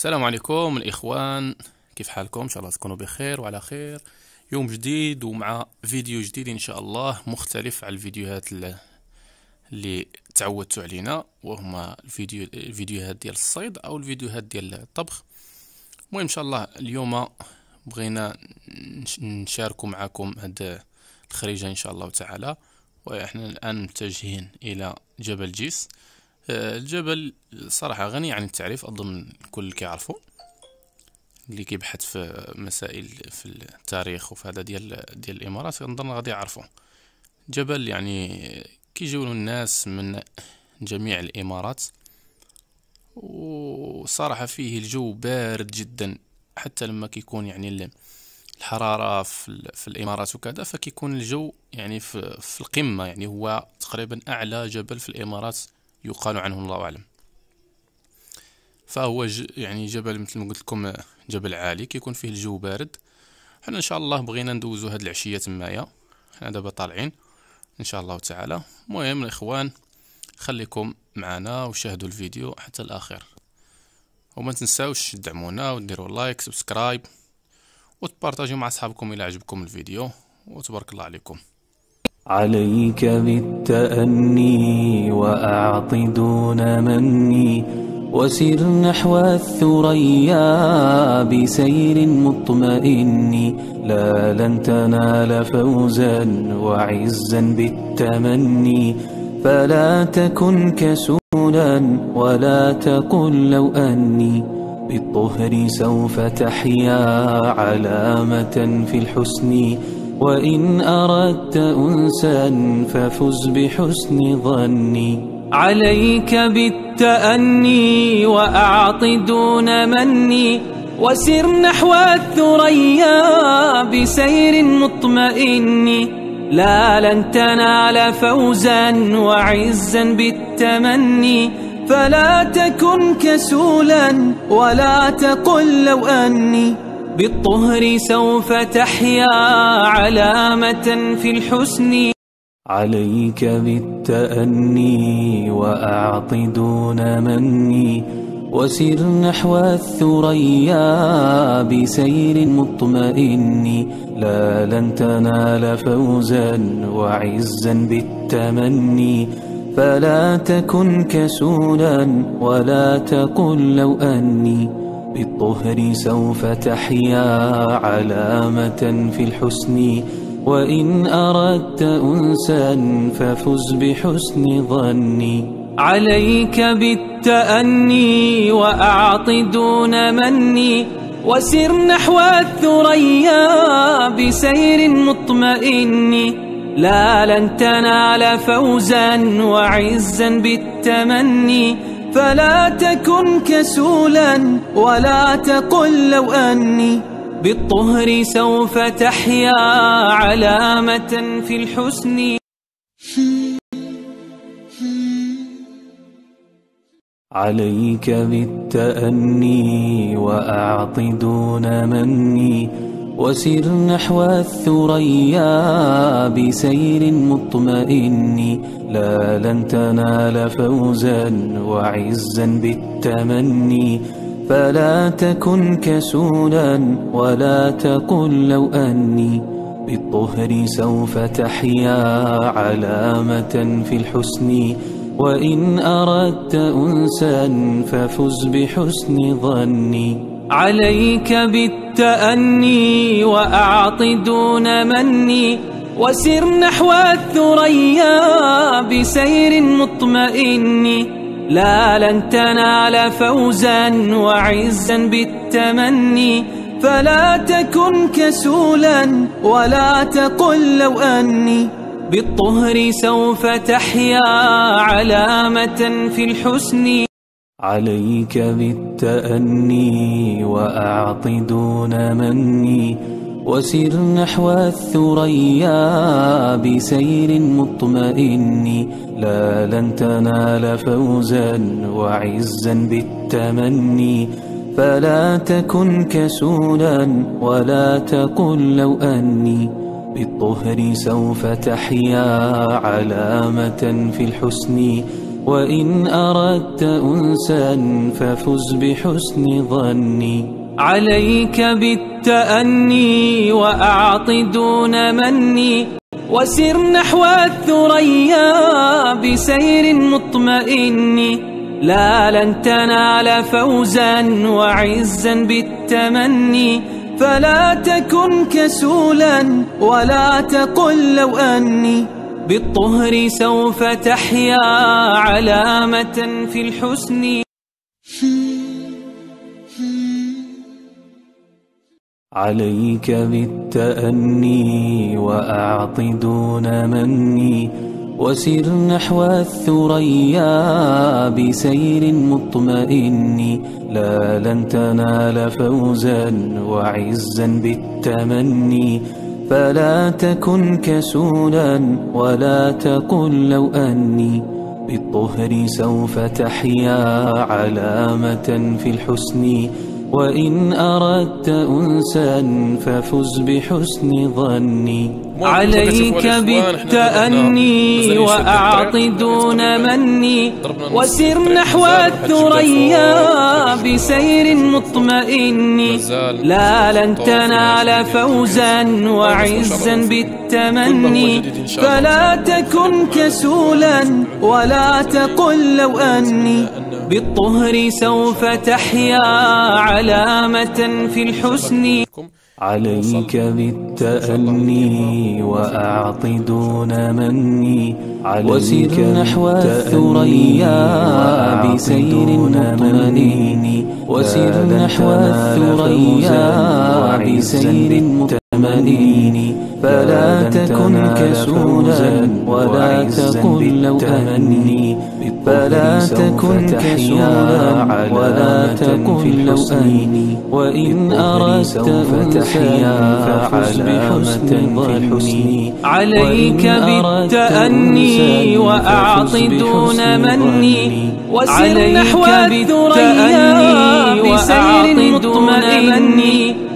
السلام عليكم الإخوان. كيف حالكم؟ إن شاء الله تكونوا بخير وعلى خير. يوم جديد ومع فيديو جديد إن شاء الله مختلف على الفيديوهات اللي, تعودتوا علينا وهما الفيديو الفيديوهات ديال الصيد أو الفيديوهات ديال الطبخ. المهم إن شاء الله اليوم بغينا نشاركوا معكم هاد الخريجة إن شاء الله تعالى. وإحنا الآن متجهين إلى جبل جيس. الجبل صراحة غني عن التعريف أظن الكل كيعرفو. اللي كيبحث في مسائل في التاريخ وفي هذا ديال ديال الإمارات نظن غادي يعرفو. جبل يعني كيجيو الناس من جميع الإمارات وصراحة فيه الجو بارد جدا. حتى لما كيكون يعني الحرارة في, في الإمارات وكذا فكيكون الجو يعني في, في القمة. يعني هو تقريبا أعلى جبل في الإمارات يقال عنه الله أعلم. فهو. يعني جبل مثل ما قلت لكم جبل عالي كيكون فيه الجو بارد. حنا إن شاء الله بغينا ندوزو هاد العشيه تمايا حنا دابا طالعين إن شاء الله تعالى. المهم الاخوان خليكم معنا وشاهدوا الفيديو حتى الآخر. وما تنساوش تدعمونا وديروا like subscribe وتبارطاجيو مع أصحابكم إلى عجبكم الفيديو. وتبارك الله عليكم. عليك بالتأني وأعط دون مني وسر نحو الثريا بسير مطمئن. لا لن تنال فوزا وعزا بالتمني. فلا تكن كسولا ولا تقل لو أني بالطهر سوف تحيا علامة في الحسن. وإن أردت أنسا ففز بحسن ظني. عليك بالتأني وأعط دون مني. وسر نحو الثريا بسير مطمئن لا لن تنال فوزا وعزا بالتمني. فلا تكن كسولا ولا تقل لو أني. بالطهر سوف تحيا علامة في الحسن. عليك بالتأني وأعط دون مني. وسر نحو الثريا بسير مطمئن. لا لن تنال فوزا وعزا بالتمني. فلا تكن كسولا ولا تقل لو أني. بالطهر سوف تحيا علامة في الحسن وإن أردت أنسا ففز بحسن ظني. عليك بالتأني وأعط دون مني وسر نحو الثريا بسير مطمئن. لا لن تنال فوزا وعزا بالتمني فلا تكن كسولا ولا تقل لو أني بالطهر سوف تحيا علامة في الحسن. عليك بالتأني وأعط دون مني وسر نحو الثريا بسير مطمئن. لا لن تنال فوزا وعزا بالتمني. فلا تكن كسولا ولا تقل لو أني. بالطهر سوف تحيا علامة في الحسن. وإن أردت أنسا ففز بحسن ظني. عليك بالتأني وأعط دون مني وسر نحو الثريا بسير مطمئن. لا لن تنال فوزا وعزا بالتمني. فلا تكن كسولا ولا تقل لو أني. بالطهر سوف تحيا علامة في الحسن. عليك بالتأني وأعط دون مني وسر نحو الثريا بسير مطمئن. لا لن تنال فوزا وعزا بالتمني. فلا تكن كسولا ولا تقل لو أني بالطهر سوف تحيا علامة في الحسن. وإن أردت أنسا ففز بحسن ظني. عليك بالتأني وأعط دون مني. وسر نحو الثريا بسير مطمئن. لا لن تنال فوزا وعزا بالتمني. فلا تكن كسولا ولا تقل لو أني. بالطهر سوف تحيا علامة في الحسن. عليك بالتأني وأعط دون مني وسر نحو الثريا بسير مطمئن. لا لن تنال فوزا وعزا بالتمني. فلا تكن كسولا ولا تقل لو أني بالطهر سوف تحيا علامة في الحسن. وإن أردت أنسا ففز بحسن ظني. عليك بالتأني وأعط دون مني. وسر نحو الثريا بسير مطمئن لا لن تنال فوزا وعزا بالتمني. فلا تكن كسولا ولا تقل لو أني. بالطهر سوف تحيا علامة في الحسن. عليك بالتأني وأعط دون مني. وسر نحو الثريا بسير مطمئن. وسر نحو الثريا بسير مطمئن. فلا تكن كسولا ولا تقل لو أني. فلا تكن كسولا ولا تقل لو أني. وإن أردت أنسا فحز بحسن ظني عليك بالتأني وأعط دون مني. وسر نحو الثريا بسير مطمئن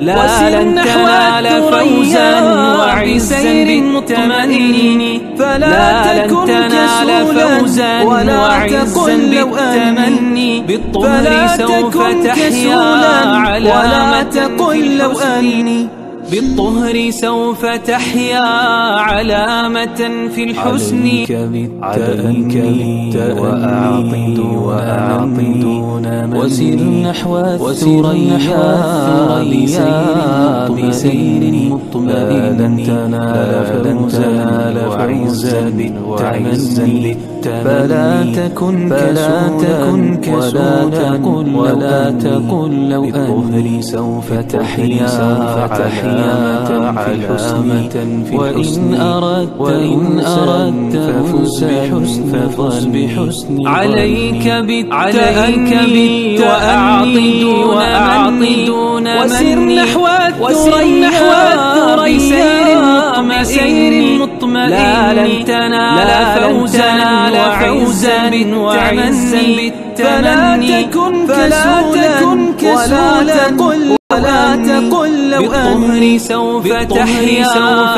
لا لن تنال فوزا وعزا مطمئن فلا تكن كسولا ولا تقل لو أني بالطهر سوف تحيا ولا تقل لو أني بالطهر سوف تحيا علامة في الحسن. عليك بالتأني وأعط دون وسر نحو الثريا بسير مطمئن. تنال فوزا وعزا بالتمني فلا تكن كسولا ولا تقل ولا تقل لو أني. سوف تحيا علامة في الحسن وإن أردت وإن أردت بحسن ففز بحسن عليك بالتأني وأعطي دون وسر نحو الثريا بسير مطمئن لا لن تنال فوزا وعزا بالتمني. فلا تكن كسولا. ولا تقل ولا تقل لو أني سوف تحيا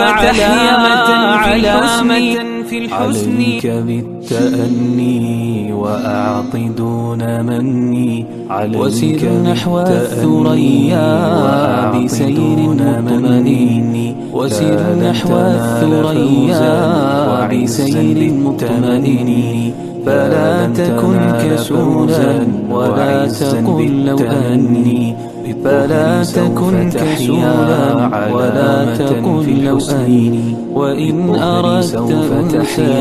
علامة علامة في الحسن. عليك بالتأني وأعط دون مني وسر نحو الثريا بسير مطمئن. وسر نحو الثريا بسير مطمئن. فلا تكن كسولا ولا تقل لو أني. فلا تكن كسولا ولا تقل لو أني وإن أردت أنسا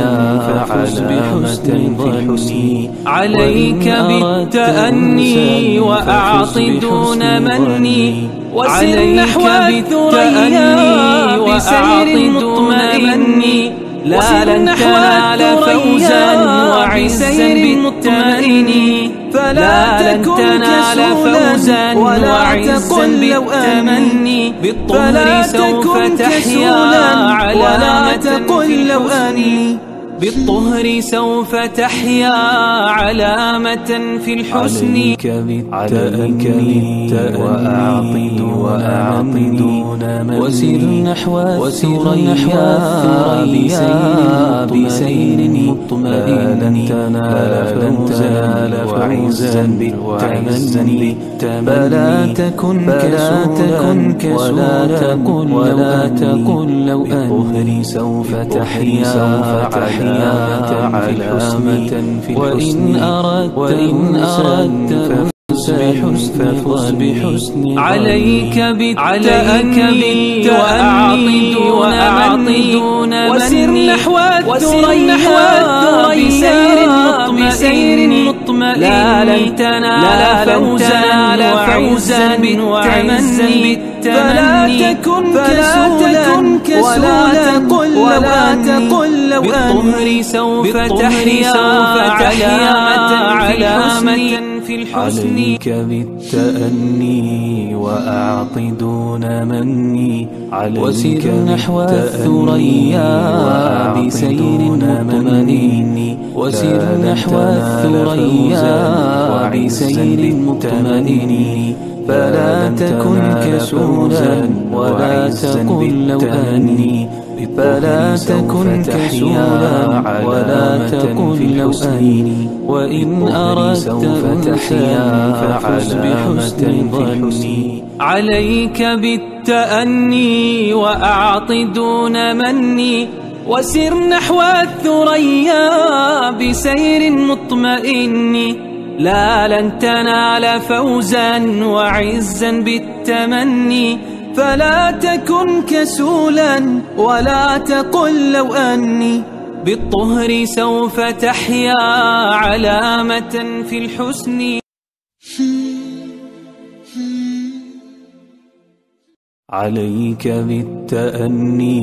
فحز بحسن ظني عليك بالتأني وأعط دون مني. وسر نحو الثريا بسير مطمئن. لا لن تنال فوزا وعزا بالمطمئن فلا تكن كسولا ولا تقل لو أني بالطهر سوف تحيا ولا تقل لو أني بالطهر سوف تحيا علامة في الحسن. عليك بالتأني وأعطي وأعطي وسر نحو الثريا بسير مطمئن. تنال فوزا وعزا بالتمني. فلا تكن كسولا ولا تقل ولا تقل لو أن سوف تحيا علامة علامة في وإن أردت وإن أردت ففز بحسن عليك بالتأني وأعطي دون وسر نحو الثريا بسير مطمئن. لا لن تنال فوزا وعوزا بالتمني. فلا تكن كسولا ولا تقل ولا تقل لو بالطهر سوف تحيا علامة في الحسن عليك بالتأني وأعط دون مني. وسر نحو الثريا بسير مطمئن. وسر نحو الثريا بسير مطمئن. فلا تكن كسولا ولا تقل لو أني فلا تكن كسولا ولا تقل لو أني. وإن أردت أنسا ففز بحسن ظني. عليك بالتأني وأعط دون مني. وسر نحو الثريا بسير مطمئن لا لن تنال فوزا وعزا بالتمني فلا تكن كسولا ولا تقل لو أني. بالطهر سوف تحيا علامة في الحسن. عليك بالتأني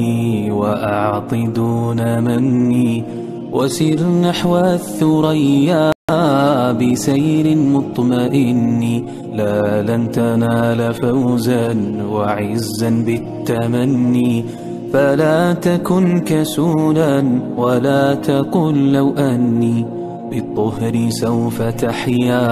وأعط دون مني وسر نحو الثريا. بسير مطمئن لا لن تنال فوزا وعزا بالتمني. فلا تكن كسولا ولا تقل لو أني بالطهر سوف تحيا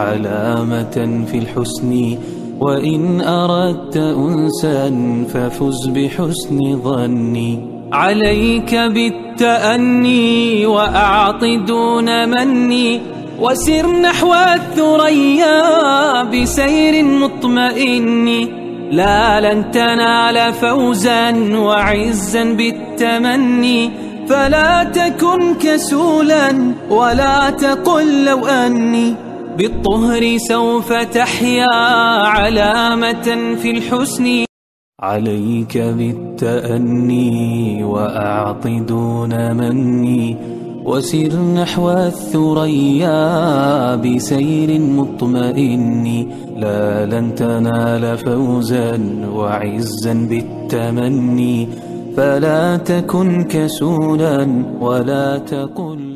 علامة في الحسن. وإن أردت أنسا ففز بحسن ظني. عليك بالتأني وأعط دون مني وسر نحو الثريا بسير مطمئن. لا لن تنال فوزا وعزا بالتمني. فلا تكن كسولا ولا تقل لو أني. بالطهر سوف تحيا علامة في الحسن. عليك بالتأني وأعط دون مني وسر نحو الثريا بسير مطمئن لا لن تنال فوزا وعزا بالتمني فلا تكن كسولا ولا تقل